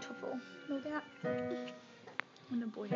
beautiful. Look at that. And a boy.